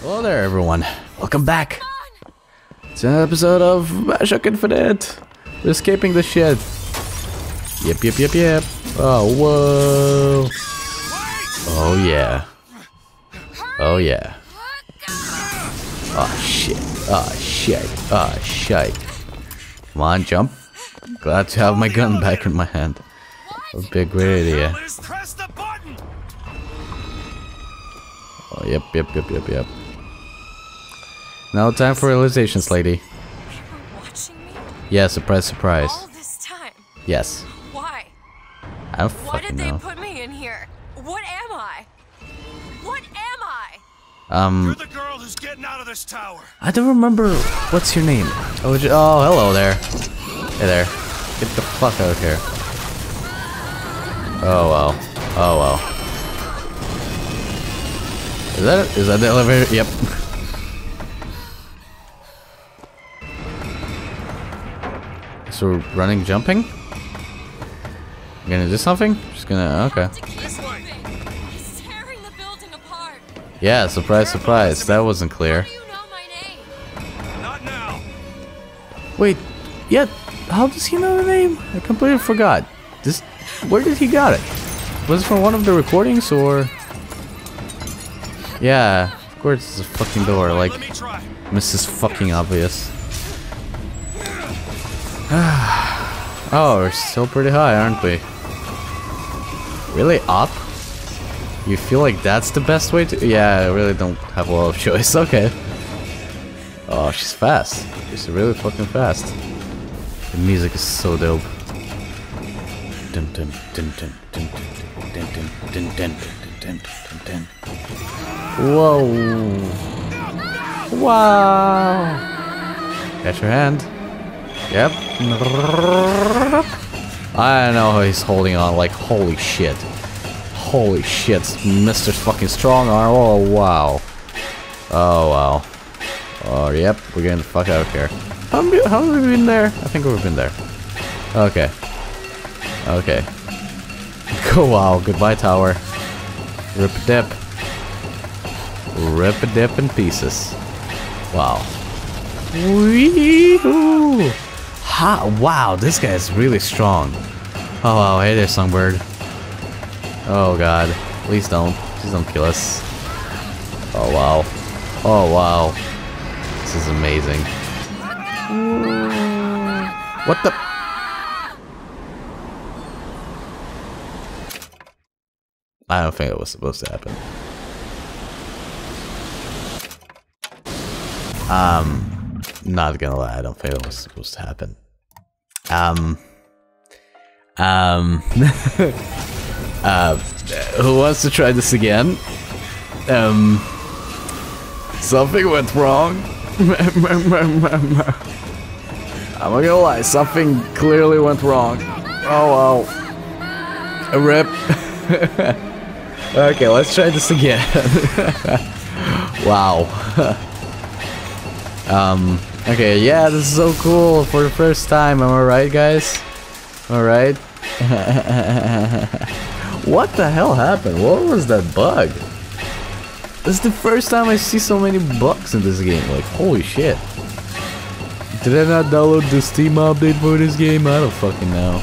Hello there, everyone. Welcome back. It's an episode of Bioshock Infinite. We're escaping the shit. Yep, yep, yep, yep. Oh, whoa. Oh, yeah. Oh, yeah. Oh, shit. Oh, shit. Oh, shit. Come on, jump. Glad to have my gun back in my hand. Be a great idea. Oh, yep, yep, yep, yep, yep. Now time for realizations, lady. You were watching me Yeah, surprise, surprise. all this time. Yes. Why? I don't Why fucking did they know. put me in here? What am I? What am I? Um, You're the girl who's getting out of this tower. I don't remember. What's your name? Oh, j- oh, hello there. Hey there. Get the fuck out of here. Oh well. Oh well. Is that it? Is that the elevator? Yep. So we're running, jumping. You gonna do something? Just gonna. Okay. To keep moving. He's tearing the building apart. Yeah. Surprise, surprise. That wasn't clear. How do you know my name? Not now. Wait, yeah, how does he know the name? I completely forgot. This, where did he got it? Was it from one of the recordings or? Yeah, of course it's a fucking door, like Let me try. Mrs. Fucking Obvious. Oh, we're still pretty high, aren't we? Really up? You feel like that's the best way to? Yeah, I really don't have a lot of choice. Okay. Oh, she's fast. She's really fucking fast. The music is so dope. Whoa. Wow. Catch your hand. Yep. I know he's holding on like holy shit. Holy shit. Mr. fucking strong arm. Oh wow. Oh wow. Oh, yep, we're getting the fuck out of here. How, how have we been there? I think we've been there. Okay. Okay. Go, wow, goodbye tower. Rip a dip. Rip a dip in pieces. Wow. Wee-hoo! Ha! Wow, this guy is really strong. Oh wow, hey there, Songbird. Oh god. Please don't. Please don't kill us. Oh wow. Oh wow. This is amazing. What the? I don't think it was supposed to happen. Um, not gonna lie, I don't think it was supposed to happen. Um, um, uh, who wants to try this again? Um, something went wrong. I'm not gonna lie, something clearly went wrong. Oh well. A rip. okay, let's try this again. wow. um, okay, yeah, this is so cool for the first time. Am I right, guys? Alright. what the hell happened? What was that bug? This is the first time I see so many bugs in this game. Like, holy shit. Did I not download the Steam update for this game? I don't fucking know.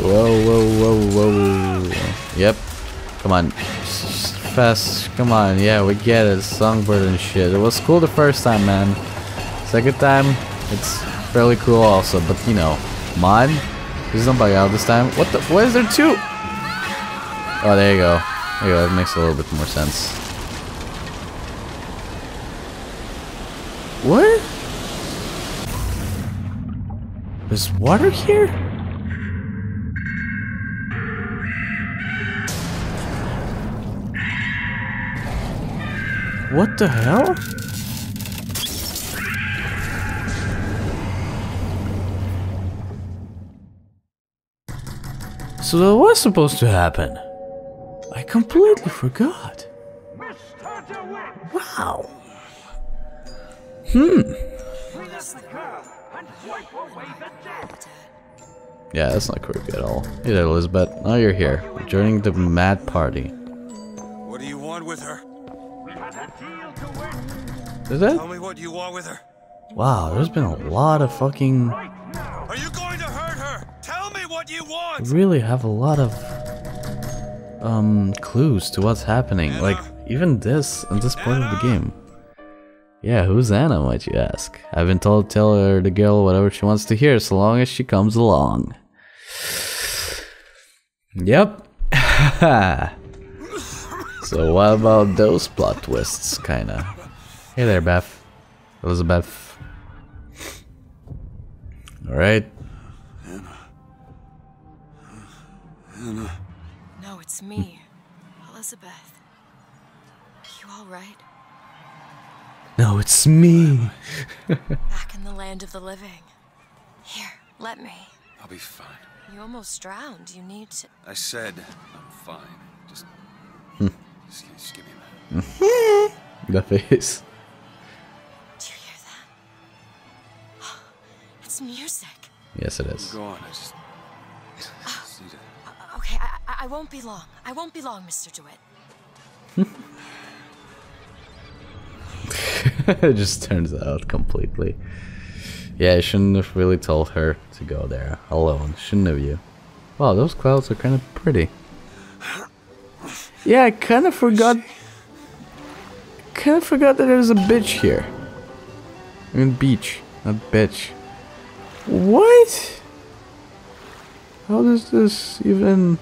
Whoa, whoa, whoa, whoa. Yep. Come on. Fast. Come on. Yeah, we get it. Songbird and shit. It was cool the first time, man. Second time, it's fairly cool also. But, you know, come on. Please don't bug out this time. What the? Why is there two? Oh, there you go. There you go. That makes a little bit more sense. What? There's water here? What the hell? So that was supposed to happen. I completely forgot. Wow. Hmm. Yeah, that's not creepy at all. Hey there, Elizabeth. Now you're here, joining the mad party. What do you want with her? Is it? Tell me what you want with her. Wow, there's been a lot of fucking. Are you going to hurt her? Tell me what you want. Really have a lot of um clues to what's happening. Like even this at this point of the game. Yeah, who's Anna, might you ask? I've been told to tell her the girl whatever she wants to hear, so long as she comes along. Yep. so what about those plot twists, kinda? Hey there, Beth. Elizabeth. Alright. No, it's me, Elizabeth. You all right? No, it's me. Back in the land of the living. Here, let me. I'll be fine. You almost drowned. You need to. I said I'm fine. Just, just, just give me a minute. The face. Do you hear that? It's music. Yes, it is. Go on. I just, just need to. Uh, Okay, I, I, I won't be long. I won't be long, Mr. DeWitt. it just turns out completely. Yeah, I shouldn't have really told her to go there alone. Shouldn't have you? Wow, those clouds are kind of pretty. Yeah, I kind of forgot. Kind of forgot that there's a bitch here. I mean, beach, not bitch. What? How does this even?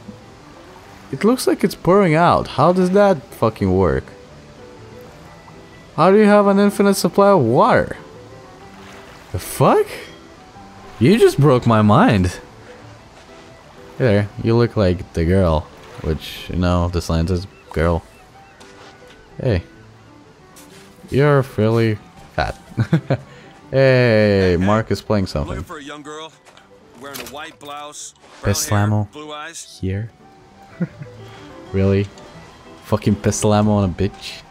It looks like it's pouring out. How does that fucking work? How do you have an infinite supply of water? The fuck? You just broke my mind. There, you look like the girl, which, you know, this lands scientist girl. Hey. You're fairly fat. hey, Mark is playing I'm something. looking for a young girl wearing a white blouse, Pistol blue eyes. Here? really? Fucking pistol ammo on a bitch?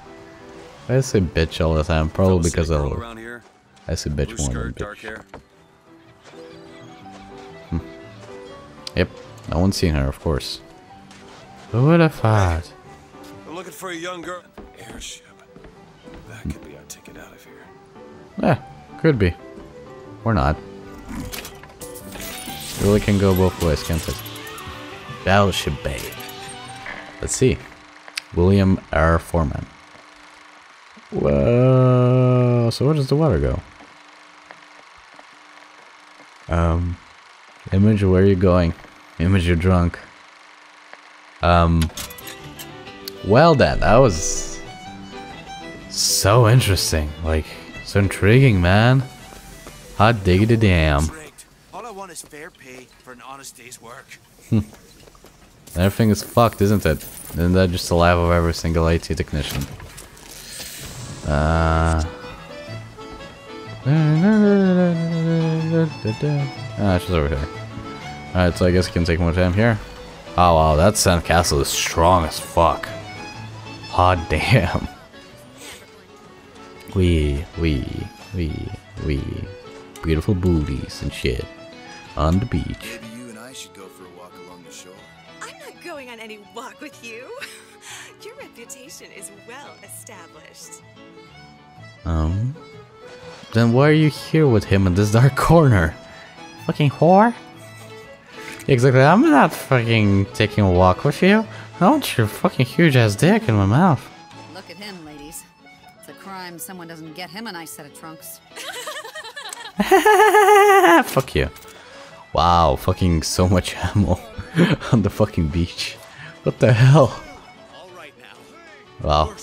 I say bitch all the time, probably because I, around. I say bitch more than bitch. hair. Hmm. Yep, no one's seen her, of course. Who would have thought? I'm looking for a young girl. Airship. That could be our ticket out of here. Yeah, could be. Or not. Really can go both ways, can't it? Battleship Bay. Let's see. William R. Foreman. Well, so where does the water go? Um, image, where are you going? Image, you're drunk. Um, well then, that was so interesting. Like, so intriguing, man. Hot diggity damn. All I want is fair pay for an honest day's work. Everything is fucked, isn't it? Isn't that just the life of every single IT technician? Uh. Ah, she's over here. Alright, so I guess I can take more time here. Oh wow, that sandcastle is strong as fuck. Hot damn. Wee, wee, wee, wee. Beautiful booties and shit. On the beach. Maybe you and I should go for a walk along the shore. I'm not going on any walk with you. Your reputation is well established. Um. Then why are you here with him in this dark corner? Fucking whore? Exactly, I'm not fucking taking a walk with you. I want your fucking huge ass dick in my mouth. Look at him, ladies. It's a crime someone doesn't get him a nice set of trunks. Fuck you. Wow, fucking so much ammo on the fucking beach. What the hell? All right now. Wow.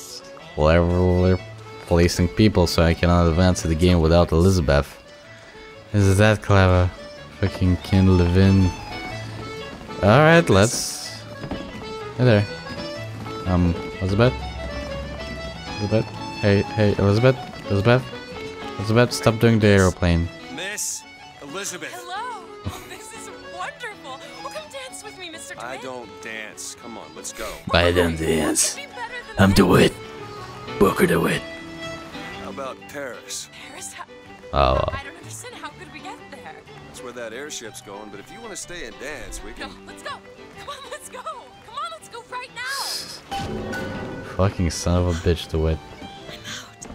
Well, they're placing people so I cannot advance to the game without Elizabeth. Is that clever? Fucking Ken Levine. Alright, let's... Hey there. Um, Elizabeth? Elizabeth? Hey, hey, Elizabeth? Elizabeth? Elizabeth, stop doing the aeroplane. Miss Elizabeth. Hello. this is wonderful. Oh, come dance with me, Mr. DeWitt. I don't dance. Come on, let's go. I don't dance. Be I'm that. DeWitt. Booker DeWitt. How about Paris? Paris, how- Oh, That's where that airship's going, but if you want to stay and dance, we No, can. let's go. Come on, let's go. Come on, let's go right now. fucking son of a bitch to it. I'm out.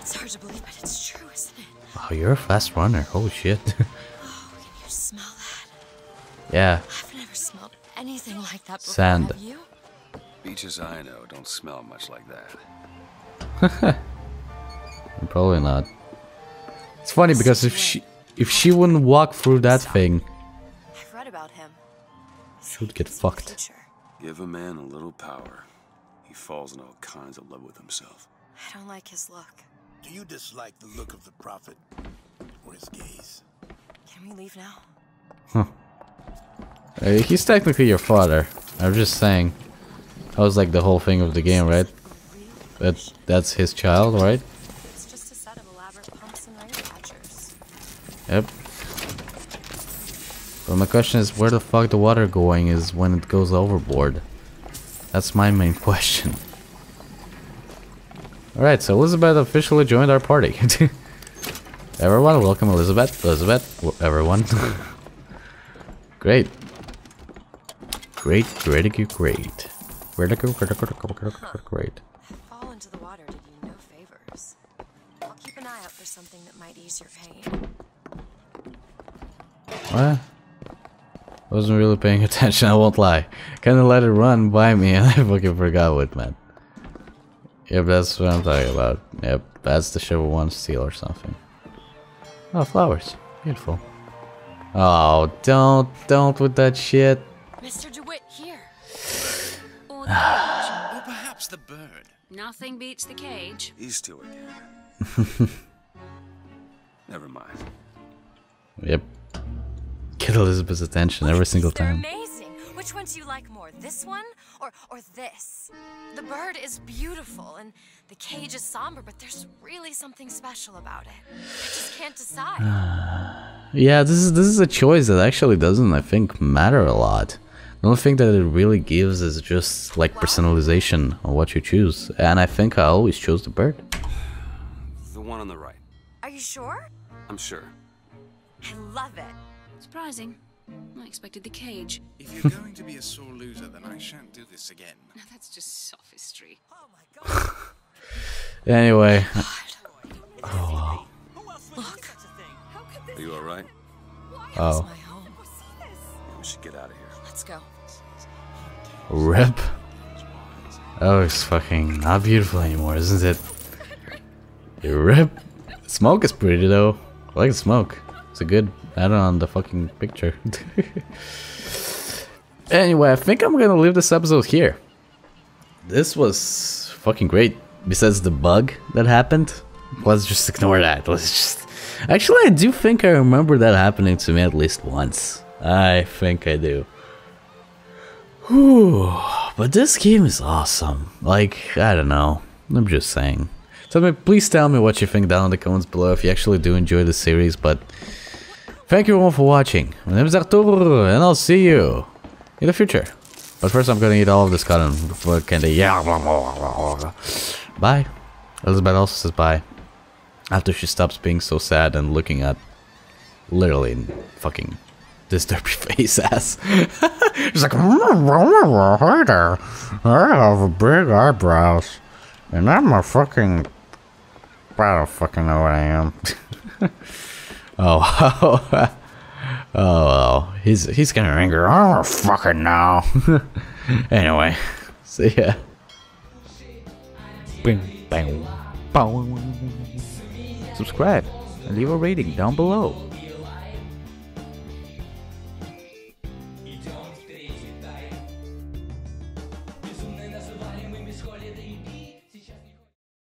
It's hard to believe, but it's true, isn't it? Oh, you're a fast runner. Holy shit. Oh, can you smell that? yeah. I've never smelled anything like that before. Sand. Have you? Beaches I know don't smell much like that. Probably not. It's funny because if she if she wouldn't walk through that thing, I've read about him. she would get He's fucked. Give a man a little power, he falls in all kinds of love with himself. I don't like his look. Do you dislike the look of the prophet or his gaze? Can we leave now? Uh, he's technically your father. I'm just saying. That was like the whole thing of the game, right? That that's his child, right? It's just a set of elaborate pumps and rain catchers. Yep. But my question is, where the fuck the water going is when it goes overboard? That's my main question. Alright, so Elizabeth officially joined our party. everyone, welcome Elizabeth. Elizabeth, everyone. great. Great, great, great, great. Great, great, great, great, great, great. Fall into the water did you no favors. I'll keep an eye out for something that might ease your pain. What? Wasn't really paying attention, I won't lie. Kinda let it run by me and I fucking forgot what it meant. Yep, that's what I'm talking about. Yep, that's the Shiver One Steel or something. Oh, flowers. Beautiful. Oh, don't, don't with that shit. Mr. DeWitt, here. Or the cage. Or perhaps the bird. Nothing beats the cage. He's two again. Never mind. Yep. Get Elizabeth's attention every single time. amazing. Which one do you like more, this one or or this? The bird is beautiful and the cage is somber, but there's really something special about it. I just can't decide. Yeah, this is this is a choice that actually doesn't, I think, matter a lot. The only thing that it really gives is just like personalization on what you choose. And I think I always chose the bird. The one on the right. Are you sure? I'm sure. I love it. Surprising. I expected the cage. If you're going to be a sore loser, then I shan't do this again. Now that's just sophistry. Anyway, oh, Look. Are you alright? Oh, my home. We should get out of here. Let's go. rip. Oh, it's fucking not beautiful anymore, isn't it? Rip. Smoke is pretty though. I like the smoke. It's a good add on the fucking picture. anyway, I think I'm gonna leave this episode here. This was fucking great. Besides the bug that happened, let's just ignore that. Let's just. Actually, I do think I remember that happening to me at least once. I think I do. Whew. But this game is awesome. Like, I don't know. I'm just saying. Me, please tell me what you think down in the comments below if you actually do enjoy the series. But thank you all for watching. My name is Artur, and I'll see you in the future. But first, I'm gonna eat all of this cotton candy. Yeah. Bye. Elizabeth also says bye. After she stops being so sad and looking at literally fucking this derpy face ass. She's like, mm, mm, mm, hi there. I have big eyebrows. And I'm a fucking. I don't fucking know what I am. Oh, oh, oh, well. He's, he's getting angry. I don't fucking know. anyway, see ya. Bing, bang, bow. Subscribe and leave a rating down below.